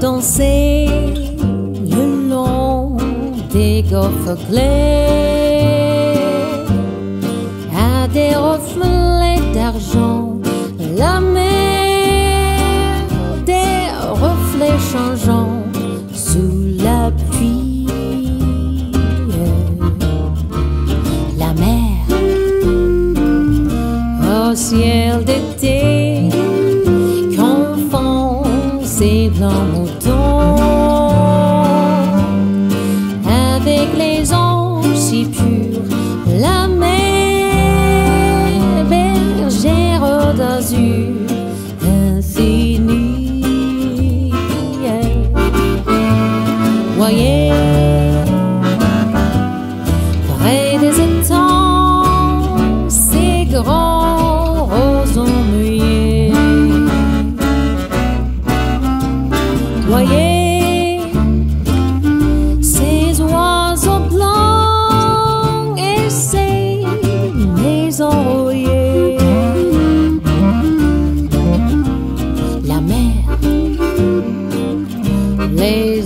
danser le long des golfes clairs à des reflets d'argent. La mer, des reflets changeants sous la pluie. La mer au ciel d'été ses blancs moutons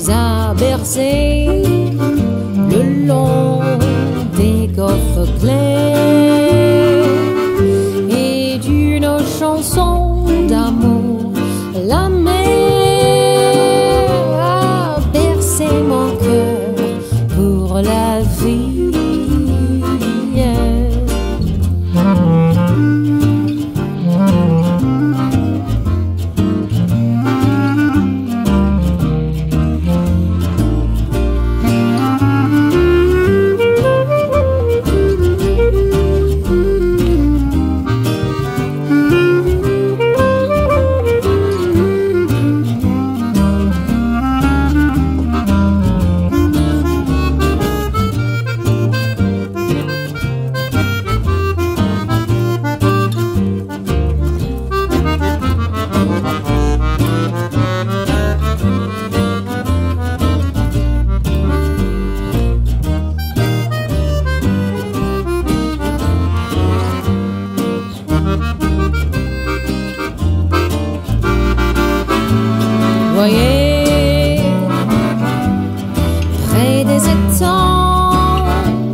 a bercés le long des golfes clairs Voyez près des étangs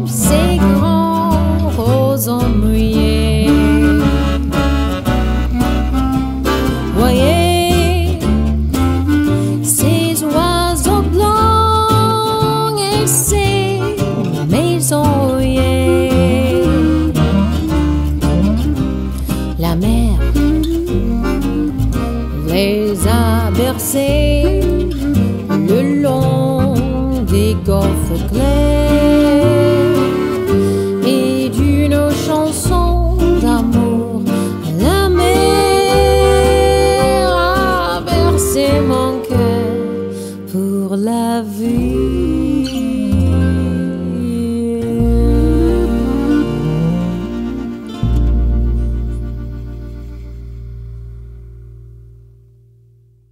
ces grands rosons mouillés. Voyez ces oiseaux blancs et ces le long des coffres clairs et d'une chanson d'amour la mer a versé mon cœur pour la vue.